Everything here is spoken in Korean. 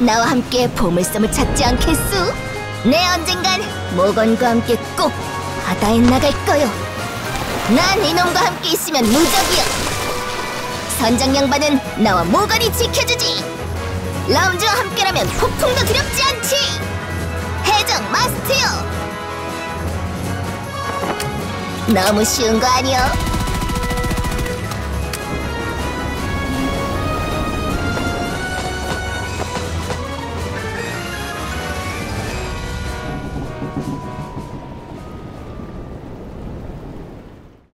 나와 함께 보물섬을 찾지 않겠소? 내 언젠간 모건과 함께 꼭 바다에 나갈 거요. 난 이놈과 함께 있으면 무적이요. 선장 양반은 나와 모건이 지켜주지. 라운지와 함께라면 폭풍도 두렵지 않지. 해적 마스트요. 너무 쉬운 거 아니여?